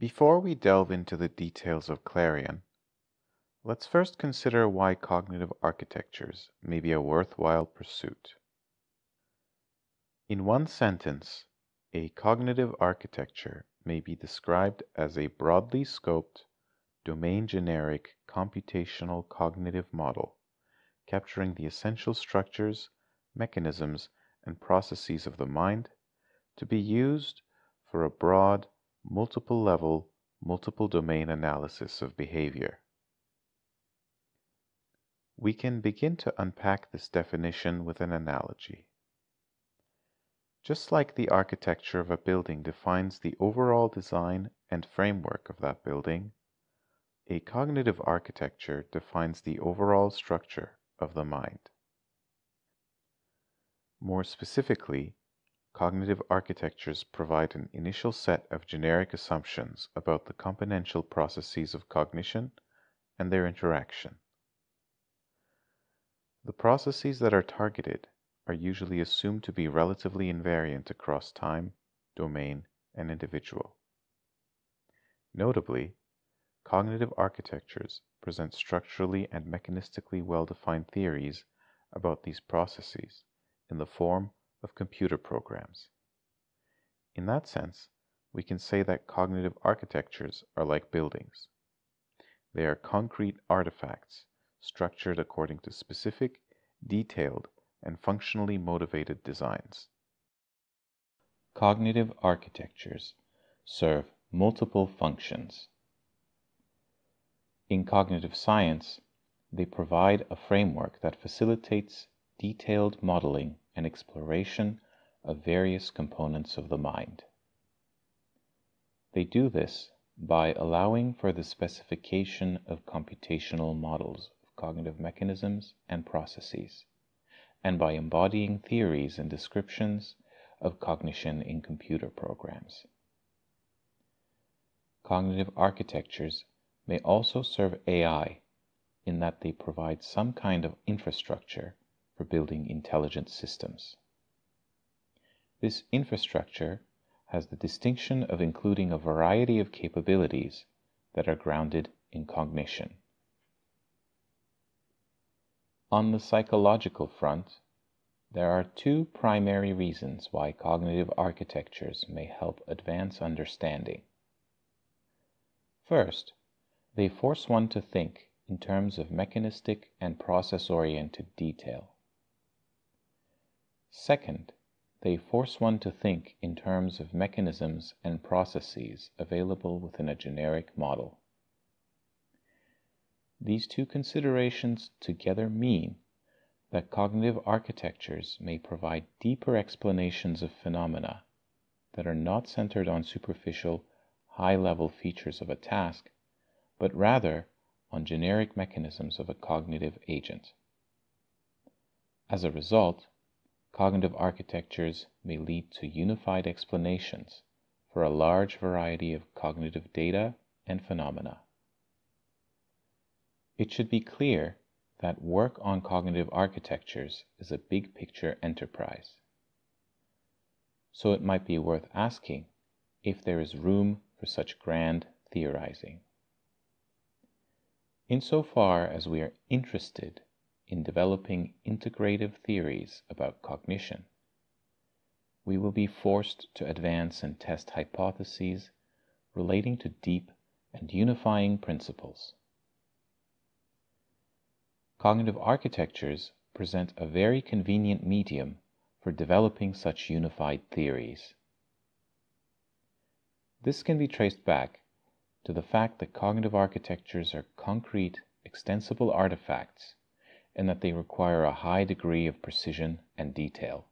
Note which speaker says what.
Speaker 1: Before we delve into the details of Clarion, let's first consider why cognitive architectures may be a worthwhile pursuit. In one sentence, a cognitive architecture may be described as a broadly scoped, domain-generic computational cognitive model capturing the essential structures, mechanisms, and processes of the mind to be used for a broad, multiple level, multiple domain analysis of behavior. We can begin to unpack this definition with an analogy. Just like the architecture of a building defines the overall design and framework of that building, a cognitive architecture defines the overall structure of the mind. More specifically, cognitive architectures provide an initial set of generic assumptions about the componential processes of cognition and their interaction. The processes that are targeted are usually assumed to be relatively invariant across time, domain, and individual. Notably, cognitive architectures present structurally and mechanistically well-defined theories about these processes in the form of computer programs. In that sense, we can say that cognitive architectures are like buildings. They are concrete artifacts structured according to specific, detailed, and functionally motivated designs. Cognitive architectures serve multiple functions. In cognitive science, they provide a framework that facilitates detailed modeling and exploration of various components of the mind. They do this by allowing for the specification of computational models of cognitive mechanisms and processes, and by embodying theories and descriptions of cognition in computer programs. Cognitive architectures may also serve AI in that they provide some kind of infrastructure for building intelligent systems. This infrastructure has the distinction of including a variety of capabilities that are grounded in cognition. On the psychological front, there are two primary reasons why cognitive architectures may help advance understanding. First, they force one to think in terms of mechanistic and process-oriented detail. Second, they force one to think in terms of mechanisms and processes available within a generic model. These two considerations together mean that cognitive architectures may provide deeper explanations of phenomena that are not centered on superficial, high level features of a task, but rather on generic mechanisms of a cognitive agent. As a result, cognitive architectures may lead to unified explanations for a large variety of cognitive data and phenomena. It should be clear that work on cognitive architectures is a big picture enterprise. So it might be worth asking if there is room for such grand theorizing. Insofar as we are interested in developing integrative theories about cognition, we will be forced to advance and test hypotheses relating to deep and unifying principles. Cognitive architectures present a very convenient medium for developing such unified theories. This can be traced back to the fact that cognitive architectures are concrete, extensible artifacts and that they require a high degree of precision and detail.